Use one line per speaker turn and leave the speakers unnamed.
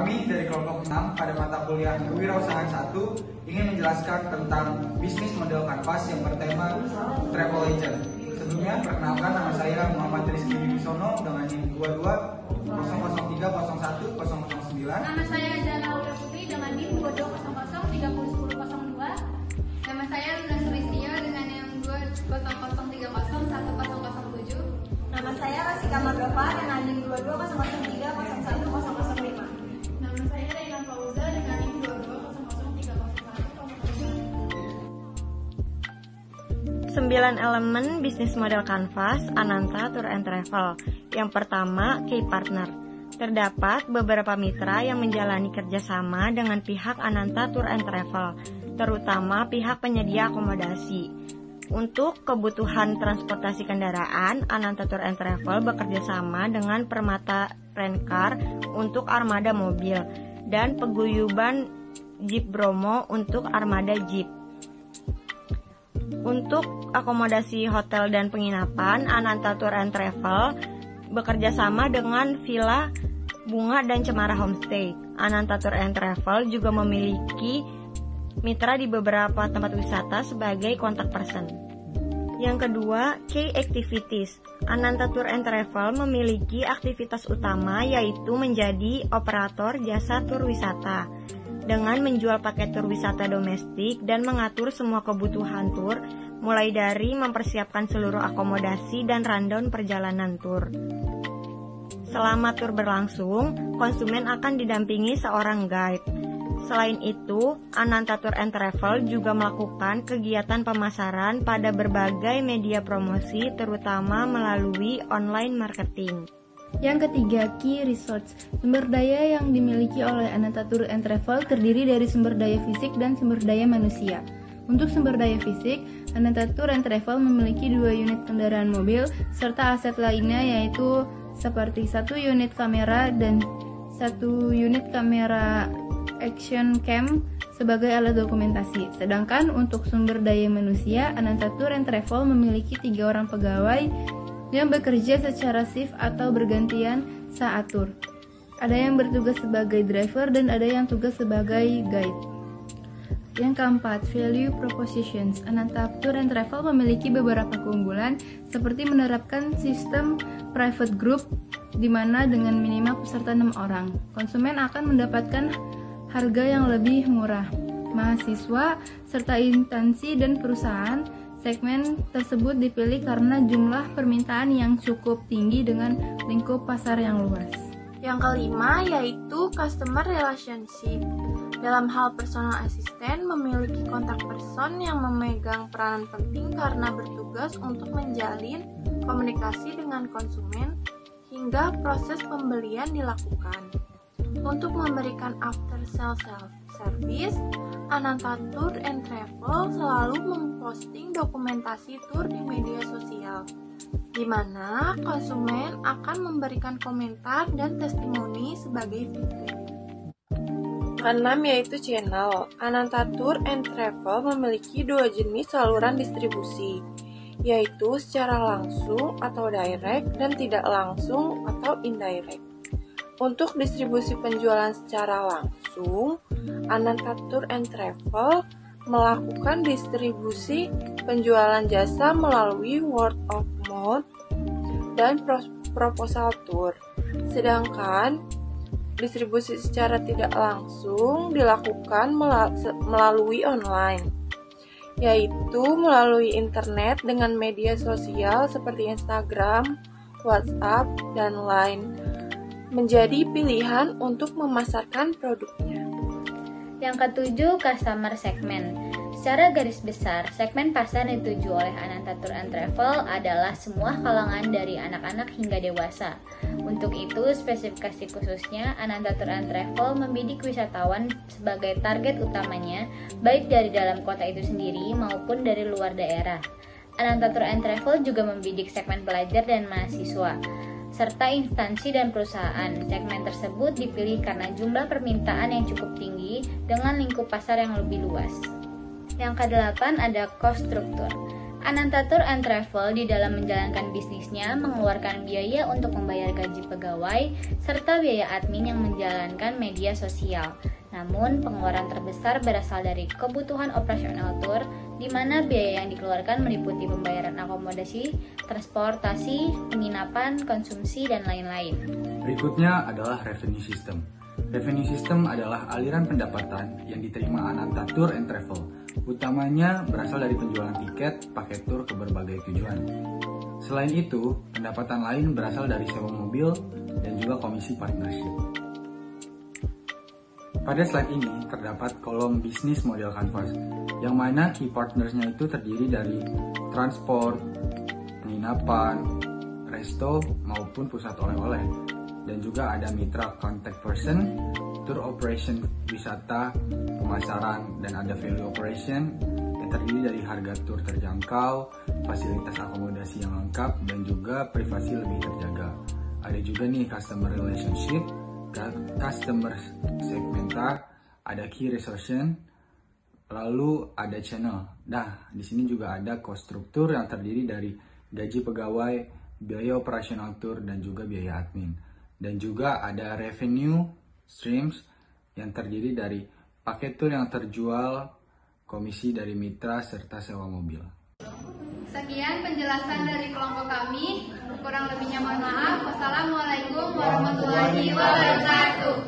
Kami dari kelompok 6 pada mata kuliah Kewirausahaan 1 ingin menjelaskan tentang bisnis model kanvas yang bertema Travel Agent. Sebelumnya, perkenalkan nama saya Muhammad Rizky Wibisono dengan NIM 22 003 01 009.
Nama saya Zana Aulia Putri dengan NIM 2200 301002. Nama saya Luna Sulistio dengan NIM 2003 1007.
Nama saya Rasika Magava dengan NIM 2200301005.
2200301.
Sembilan elemen bisnis model kanvas Ananta Tour and Travel. Yang pertama, key partner. Terdapat beberapa mitra yang menjalani kerjasama dengan pihak Ananta Tour and Travel, terutama pihak penyedia akomodasi. Untuk kebutuhan transportasi kendaraan, Ananta Tour and Travel bekerja sama dengan Permata Rencar untuk armada mobil dan Peguyuban Jeep Bromo untuk armada Jeep. Untuk akomodasi hotel dan penginapan, Ananta Tour and Travel bekerja sama dengan Villa Bunga dan Cemara Homestay. Ananta Tour and Travel juga memiliki mitra di beberapa tempat wisata sebagai kontak person. Yang kedua, key activities. Ananta Tour and Travel memiliki aktivitas utama yaitu menjadi operator jasa tur wisata dengan menjual paket tur wisata domestik dan mengatur semua kebutuhan tur mulai dari mempersiapkan seluruh akomodasi dan rundown perjalanan tur. Selama tur berlangsung, konsumen akan didampingi seorang guide. Selain itu, Ananta Tour and Travel juga melakukan kegiatan pemasaran pada berbagai media promosi terutama melalui online marketing.
Yang ketiga, key resource. Sumber daya yang dimiliki oleh Ananta Tour and Travel terdiri dari sumber daya fisik dan sumber daya manusia. Untuk sumber daya fisik, Ananta Tour and Travel memiliki dua unit kendaraan mobil serta aset lainnya yaitu seperti satu unit kamera dan satu unit kamera action cam sebagai alat dokumentasi. Sedangkan untuk sumber daya manusia, Ananta Tour and Travel memiliki tiga orang pegawai yang bekerja secara shift atau bergantian saat tur. Ada yang bertugas sebagai driver dan ada yang tugas sebagai guide. Yang keempat, value propositions. Ananta Tour and Travel memiliki beberapa keunggulan seperti menerapkan sistem private group di mana dengan minimal peserta 6 orang, konsumen akan mendapatkan harga yang lebih murah. Mahasiswa serta instansi dan perusahaan Segmen tersebut dipilih karena jumlah permintaan yang cukup tinggi dengan lingkup pasar yang luas.
Yang kelima yaitu customer relationship. Dalam hal personal assistant memiliki kontak person yang memegang peranan penting karena bertugas untuk menjalin komunikasi dengan konsumen hingga proses pembelian dilakukan. Untuk memberikan after sale service, Ananta Tour and Travel selalu memposting dokumentasi tur di media sosial, di mana konsumen akan memberikan komentar dan testimoni sebagai feedback.
Keenam yaitu channel. Ananta Tour and Travel memiliki dua jenis saluran distribusi, yaitu secara langsung atau direct dan tidak langsung atau indirect. Untuk distribusi penjualan secara langsung, Tour and Travel melakukan distribusi penjualan jasa melalui word of mouth dan proposal tour. Sedangkan distribusi secara tidak langsung dilakukan melalui online, yaitu melalui internet dengan media sosial seperti Instagram, WhatsApp, dan lain menjadi pilihan untuk memasarkan produknya.
Yang ketujuh, customer segment. Secara garis besar, segmen pasar yang dituju oleh Ananta Tour and Travel adalah semua kalangan dari anak-anak hingga dewasa. Untuk itu, spesifikasi khususnya Ananta Tour and Travel membidik wisatawan sebagai target utamanya, baik dari dalam kota itu sendiri maupun dari luar daerah. Ananta Tour and Travel juga membidik segmen pelajar dan mahasiswa serta instansi dan perusahaan. Segmen tersebut dipilih karena jumlah permintaan yang cukup tinggi dengan lingkup pasar yang lebih luas. Yang kedelapan ada cost structure. Ananta Tour and Travel di dalam menjalankan bisnisnya mengeluarkan biaya untuk membayar gaji pegawai serta biaya admin yang menjalankan media sosial. Namun, pengeluaran terbesar berasal dari kebutuhan operasional tour, di mana biaya yang dikeluarkan meliputi pembayaran akomodasi, transportasi, penginapan, konsumsi, dan lain-lain.
Berikutnya adalah revenue system. Revenue system adalah aliran pendapatan yang diterima Ananta Tour and Travel, utamanya berasal dari penjualan tiket paket tour ke berbagai tujuan. Selain itu, pendapatan lain berasal dari sewa mobil dan juga komisi partnership. Pada slide ini terdapat kolom bisnis model Canvas, yang mana key partnersnya itu terdiri dari transport, penginapan, resto, maupun pusat oleh-oleh. Dan juga ada mitra contact person, tour operation wisata, pemasaran, dan ada value operation yang terdiri dari harga tour terjangkau, fasilitas akomodasi yang lengkap, dan juga privasi lebih terjaga. Ada juga nih customer relationship, customer segmentar, ada key resource, lalu ada channel. Nah, di sini juga ada cost struktur yang terdiri dari gaji pegawai, biaya operasional tour, dan juga biaya admin. Dan juga ada revenue streams yang terdiri dari paket tour yang terjual, komisi dari mitra, serta sewa mobil.
Sekian penjelasan dari kelompok kami. Kurang lebihnya mohon maaf. Wassalamualaikum warahmatullahi wabarakatuh.